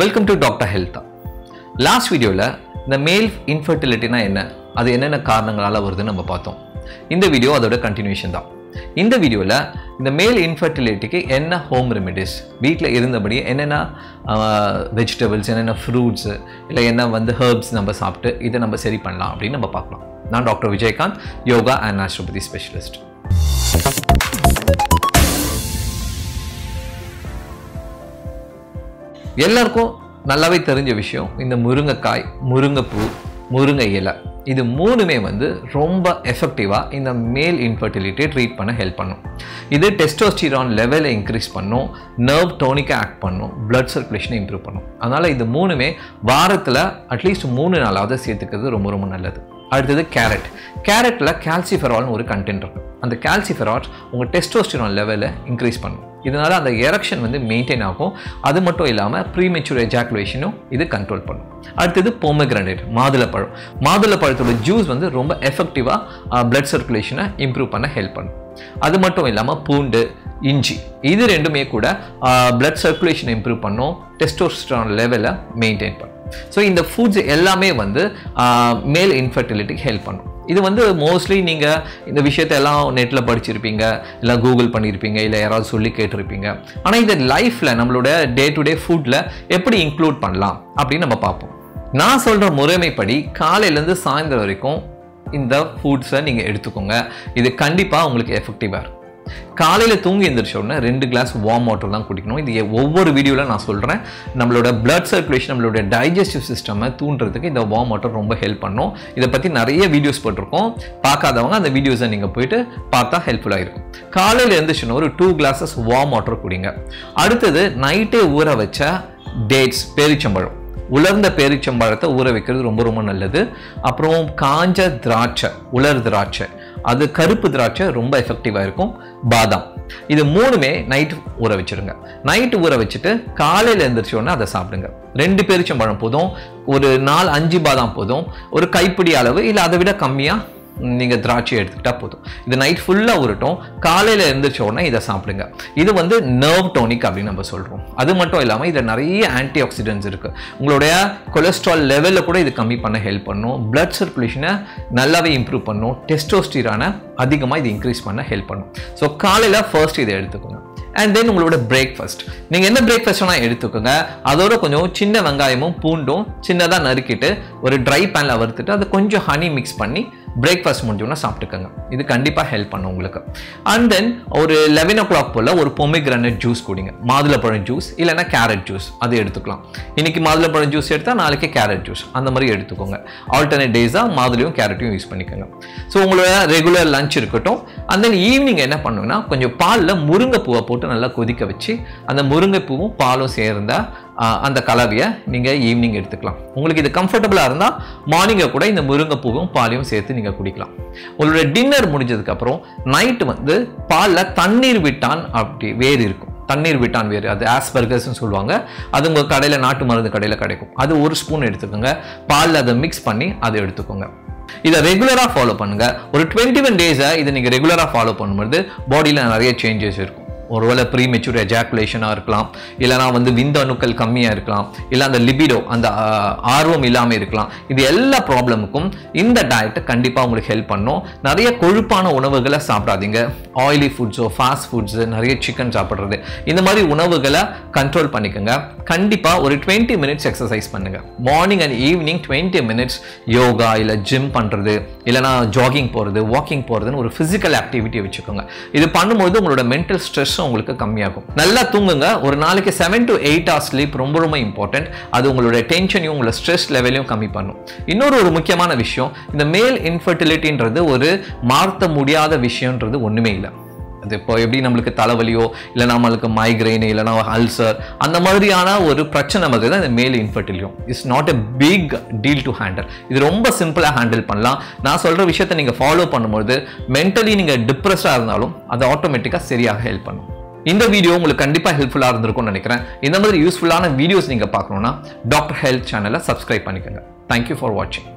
Welcome to doctor ஹெல்த்தா last வீடியோவில் இந்த மேல் இன்ஃபர்டிலிட்டினா என்ன? அது என்னென்ன காரணங்களால் வருதுன்னு நம்ம பார்த்தோம். இந்த வீடியோ அதோட கண்டினியூஷன் தான். இந்த வீடியோவில் இந்த மேல் இன்ஃபர்டிலிட்டிக்கு என்ன ஹோம் ரெமிடிஸ் வீட்டில் இருந்தபடி என்னென்ன வெஜிடபிள்ஸ் என்னென்ன ஃப்ரூட்ஸு இல்லை என்ன வந்து ஹெர்ப்ஸ் நம்ம சாப்பிட்டு இதை நம்ம சரி பண்ணலாம் அப்படின்னு நம்ம பார்க்கலாம். நான் doctor Vijayakanth yoga and naturopathy specialist எல்லாருக்கும் நல்லாவே தெரிஞ்ச விஷயம் இந்த முருங்கைக்காய் முருங்கைப்பூ முருங்கை இலை. இது மூணுமே வந்து ரொம்ப எஃபெக்டிவாக இந்த மேல் இன்ஃபர்டிலிட்டியை ட்ரீட் பண்ண ஹெல்ப் பண்ணும். இது டெஸ்டோஸ்டிரான் லெவலை இன்க்ரீஸ் பண்ணும் நர்வ் டோனிக்கை ஆக்ட் பண்ணும் பிளட் சர்க்குலேஷனை இம்ப்ரூவ் பண்ணும். அதனால் இது மூணுமே வாரத்தில் அட்லீஸ்ட் மூணு நாளாவது சேர்த்துக்கிறது ரொம்ப ரொம்ப நல்லது. அடுத்தது கேரட். கேரட்டில் கால்சிஃபெரால்னு ஒரு கண்டென்ட் இருக்கும். அந்த கால்சிஃபெரால் உங்கள் டெஸ்டோஸ்டிரான் லெவலை இன்க்ரீஸ் பண்ணும். இதனால் அந்த எரக்ஷன் வந்து மெயின்டைன் ஆகும். அது மட்டும் இல்லாமல் ப்ரீமெச்சூர் எஜாக்குலேஷனும் இது கண்ட்ரோல் பண்ணும். அடுத்தது பொமக்ரனேட் மாதுளப்பழம். மாதுளப்பழத்தோட ஜூஸ் வந்து ரொம்ப எஃபெக்டிவாக பிளட் சர்க்குலேஷனை இம்ப்ரூவ் பண்ண ஹெல்ப் பண்ணும். அது மட்டும் இல்லாமல் பூண்டு இஞ்சி இது ரெண்டுமே கூட பிளட் சர்க்குலேஷனை இம்ப்ரூவ் பண்ணும். டெஸ்டோஸ்ட்ரான் லெவலை மெயின்டைன் பண்ணும். ஸோ இந்த ஃபுட்ஸ் எல்லாமே வந்து மேல் இன்ஃபர்டிலிட்டிக்கு ஹெல்ப் பண்ணும். இது வந்து மோஸ்ட்லி நீங்கள் இந்த விஷயத்தை எல்லாம் நெட்டில் படிச்சிருப்பீங்க இல்லை கூகுள் பண்ணியிருப்பீங்க இல்லை யாராவது சொல்லி கேட்டிருப்பீங்க. ஆனால் இது லைஃப்பில் நம்மளோட டே டு டே ஃபுட்டில் எப்படி இன்க்ளூட் பண்ணலாம் அப்படின்னு நம்ம பார்ப்போம். நான் சொல்கிற முறைமைப்படி காலையிலேருந்து சாயந்தரம் வரைக்கும் இந்த ஃபுட்ஸை நீங்கள் எடுத்துக்கோங்க. இது கண்டிப்பாக உங்களுக்கு எஃபெக்டிவாக இருக்கும். காலையில் தூங்கி எந்திரிச்ச உடனே ரெண்டு கிளாஸ் வார்ம் வாட்டர் தான் குடிக்கணும். இது ஒவ்வொரு வீடியோவில் நான் சொல்கிறேன் நம்மளோட பிளட் சர்க்குலேஷன் நம்மளோட டைஜஸ்டிவ் சிஸ்டமை தூண்டுறதுக்கு இந்த வார்ம் வாட்டர் ரொம்ப ஹெல்ப் பண்ணும். இதை பற்றி நிறைய வீடியோஸ் போட்டிருக்கோம். பார்க்காதவங்க அந்த வீடியோஸை நீங்கள் போயிட்டு பார்த்தா ஹெல்ப்ஃபுல்லாக இருக்கும். காலையில் எழுந்திரிச்சுன்னா ஒரு டூ கிளாஸஸ் வார்ம் வாட்டர் குடிங்க. அடுத்தது நைட்டே ஊற வச்ச டேட்ஸ் பேரிச்சம்பழம். உலர்ந்த பேரிச்சம்பழத்தை ஊற வைக்கிறது ரொம்ப ரொம்ப நல்லது. அப்புறம் காஞ்ச திராட்சை உலர் திராட்சை. அது கருப்பு திராட்சை ரொம்ப எஃபெக்டிவாக இருக்கும். பாதாம். இது மூணுமே நைட் ஊற வச்சிருங்க. நைட் ஊற வச்சுட்டு காலையில் எழுந்திரிச்சோடனே அதை சாப்பிடுங்க. ரெண்டு பேரிச்சம்பழம் போதும். ஒரு நாலு அஞ்சு பாதாம் போதும். ஒரு கைப்பிடி அளவு இல்லை அதை விட கம்மியாக நீங்கள் திராட்சை எடுத்துக்கிட்டால் போதும். இது நைட் ஃபுல்லாக உருட்டும். காலையில் எழுந்திரிச்ச உடனே இதை சாப்பிடுங்க. இது வந்து நர்வ் டோனிக் அப்படின்னு நம்ம சொல்கிறோம் அது மட்டும் இல்லாமல் இதில் நிறைய ஆன்டி ஆக்சிடென்ட்ஸ் இருக்குது உங்களுடைய கொலஸ்ட்ரால் லெவலில் கூட இது கம்மி பண்ண ஹெல்ப் பண்ணும். பிளட் சர்க்குலேஷனை நல்லாவே இம்ப்ரூவ் பண்ணும். டெஸ்டோஸ்டிரானை அதிகமாக இது இன்க்ரீஸ் பண்ண ஹெல்ப் பண்ணும். ஸோ காலையில் ஃபர்ஸ்ட் இதை எடுத்துக்கோங்க. அண்ட் தென் உங்களோட பிரேக்ஃபாஸ்ட் நீங்கள் என்ன பிரேக்ஃபாஸ்ட் வேணால் எடுத்துக்கோங்க. அதோட கொஞ்சம் சின்ன வெங்காயமும் பூண்டும் சின்னதாக நறுக்கிட்டு ஒரு ட்ரை பேனில் வறுத்துட்டு அதை கொஞ்சம் ஹனி மிக்ஸ் பண்ணி பிரேக்ஃபாஸ்ட் முடிஞ்சோன்னா சாப்பிட்டுக்கோங்க. இது கண்டிப்பாக ஹெல்ப் பண்ணும் உங்களுக்கு. அண்ட் தென் ஒரு லெவன் ஓ கிளாக் போல் ஒரு பொமிக்ரானட் ஜூஸ் குடிங்க. மாதுளப்பழம் ஜூஸ் இல்லைன்னா கேரட் ஜூஸ் அது எடுத்துக்கலாம். இன்றைக்கி மாதுளப்பழம் ஜூஸ் எடுத்தால் நாளைக்கு கேரட் ஜூஸ் அந்த மாதிரி எடுத்துக்கோங்க. ஆல்டர்னேட் டேஸாக மாதுளையும் கேரட்டையும் யூஸ் பண்ணிக்கோங்க. ஸோ உங்களோட ரெகுலர் லஞ்ச் இருக்கட்டும். அண்ட் தென் ஈவினிங் என்ன பண்ணுங்கன்னா கொஞ்சம் பாலில் முருங்கைப்பூவை போட்டு நல்லா கொதிக்க வச்சு அந்த முருங்கைப்பூவும் பாலும் சேர்ந்தால் அந்த கலவையை நீங்கள் ஈவினிங் எடுத்துக்கலாம். உங்களுக்கு இது கம்ஃபர்டபுளாக இருந்தால் மார்னிங்கை கூட இந்த முருங்கைப்பூவும் பாலையும் சேர்த்து நீங்கள் குடிக்கலாம். உங்களோட டின்னர் முடிஞ்சதுக்கப்புறம் நைட்டு வந்து பாலில் தண்ணீர் விட்டான் அப்படி வேறு இருக்கும். தண்ணீர் விட்டான் வேறு அது ஆஸ்பர்கஸ்ன்னு சொல்லுவாங்க. அது உங்கள் கடையில் நாட்டு மருந்து கடையில் கிடைக்கும். அது ஒரு ஸ்பூன் எடுத்துக்கோங்க. பாலில் அதை மிக்ஸ் பண்ணி அதை எடுத்துக்கோங்க. இதை ரெகுலராக ஃபாலோ பண்ணுங்கள் ஒரு டுவெண்ட்டி ஒன் டேஸை இதை நீங்கள் ரெகுலராக ஃபாலோ பண்ணும்போது பாடியில் நிறைய சேஞ்சஸ் இருக்கும். ஒருவேளை ப்ரீ மெச்சூர் எஜாக்குலேஷனாக இருக்கலாம் இல்லைனா வந்து விந்த அணுக்கள் கம்மியாக இருக்கலாம் இல்லை அந்த லிபிடோ அந்த ஆர்வம் இல்லாமல் இருக்கலாம். இது எல்லா ப்ராப்ளமுக்கும் இந்த டயட்டை கண்டிப்பாக உங்களுக்கு ஹெல்ப் பண்ணும். நிறைய கொழுப்பான உணவுகளை சாப்பிடாதீங்க. ஆயிலி ஃபுட்ஸோ ஃபாஸ்ட் ஃபுட்ஸு நிறைய சிக்கன் சாப்பிட்றது. இந்த மாதிரி உணவுகளை கண்ட்ரோல் பண்ணிக்கோங்க. கண்டிப்பாக ஒரு டுவெண்ட்டி மினிட்ஸ் எக்ஸசைஸ் பண்ணுங்க. Morning and evening twenty minutes yoga இல்லை ஜிம் பண்ணுறது இல்லைனா ஜாகிங் போகிறது வாக்கிங் போகிறதுன்னு ஒரு ஃபிசிக்கல் ஆக்டிவிட்டியை வச்சுக்கோங்க. இது பண்ணும்போது உங்களோட மென்டல் ஸ்ட்ரெஸ்ஸும் உங்களுக்கு கம்மியாகும். நல்லா தூங்குங்க. ஒரு நாளைக்கு seven to eight hours sleep ரொம்ப ரொம்ப இம்பார்ட்டன்ட் அது உங்களோட டென்ஷனையும் உங்களோட ஸ்ட்ரெஸ் லெவலையும் கம்மி பண்ணும். இன்னொரு ஒரு முக்கியமான விஷயம் இந்த மேல் இன்ஃபர்டிலிட்டின்றது ஒரு மாற்ற முடியாத விஷயன்றது ஒன்றுமே இல்லை. அது இப்போ எப்படி நம்மளுக்கு தலைவலியோ இல்லை நம்மளுக்கு மைக்ரைன் இல்லைனா அல்சர் அந்த மாதிரியான ஒரு பிரச்சனை மாதிரி தான் இந்த male இன்ஃபர்டிலியும் it's not a big deal to handle இது ரொம்ப சிம்பிளாக ஹேண்டில் பண்ணலாம். நான் சொல்கிற விஷயத்தை நீங்கள் ஃபாலோ பண்ணும்போது மென்டலி நீங்கள் டிப்ரெஸ்டாக இருந்தாலும் அது ஆட்டோமேட்டிக்காக சரியாக ஹெல்ப் பண்ணும். இந்த வீடியோ உங்களுக்கு கண்டிப்பாக ஹெல்ப்ஃபுல்லாக இருந்திருக்கும்னு நினைக்கிறேன். இந்த மாதிரி யூஸ்ஃபுல்லான வீடியோஸ் நீங்கள் பார்க்கணுன்னா டாக்டர் ஹெல்த் சேனலை சப்ஸ்கிரைப் பண்ணிக்கோங்க. தேங்க்யூ ஃபார் வாட்சிங்